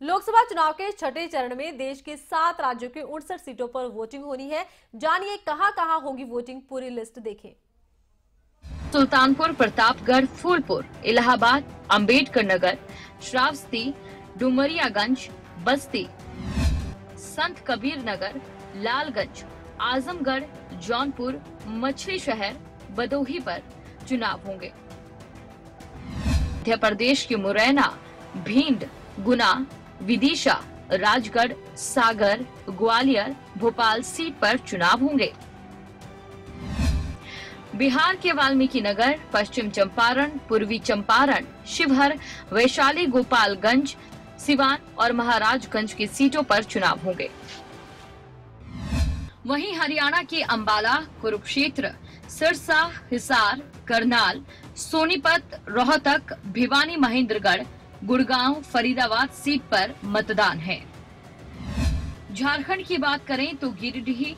लोकसभा चुनाव के छठे चरण में देश के सात राज्यों के उनसठ सीटों पर वोटिंग होनी है। जानिए कहाँ कहाँ होगी वोटिंग, पूरी लिस्ट देखें। सुल्तानपुर, प्रतापगढ़, फूलपुर, इलाहाबाद, अंबेडकर नगर, श्रावस्ती, डुमरियागंज, बस्ती संत कबीर नगर लालगंज, आजमगढ़, जौनपुर मछली शहर बदोही पर चुनाव होंगे। मध्य प्रदेश के मुरैना, भिंड, गुना विदिशा, राजगढ़, सागर, ग्वालियर, भोपाल सीट पर चुनाव होंगे। बिहार के वाल्मीकि नगर, पश्चिम चंपारण, पूर्वी चंपारण, शिवहर, वैशाली, गोपालगंज, सिवान और महाराजगंज की सीटों पर चुनाव होंगे। वहीं हरियाणा के अंबाला, कुरुक्षेत्र, सिरसा, हिसार, करनाल, सोनीपत, रोहतक, भिवानी, महेंद्रगढ़ गुड़गांव, फरीदाबाद सीट पर मतदान है। झारखंड की बात करें तो गिरिडीह,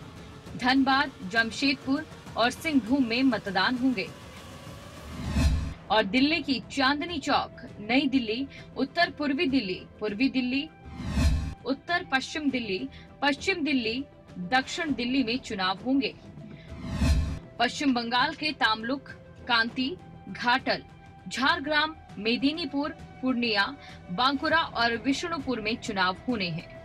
धनबाद, जमशेदपुर और सिंहभूम में मतदान होंगे। और दिल्ली की चांदनी चौक, नई दिल्ली, उत्तर पूर्वी दिल्ली पूर्वी दिल्ली, उत्तर पश्चिम दिल्ली पश्चिम दिल्ली, दक्षिण दिल्ली में चुनाव होंगे। पश्चिम बंगाल के तामलुक, कांति, घाटल झारग्राम मेदिनीपुर पूर्णिया बांकुरा और विष्णुपुर में चुनाव होने हैं।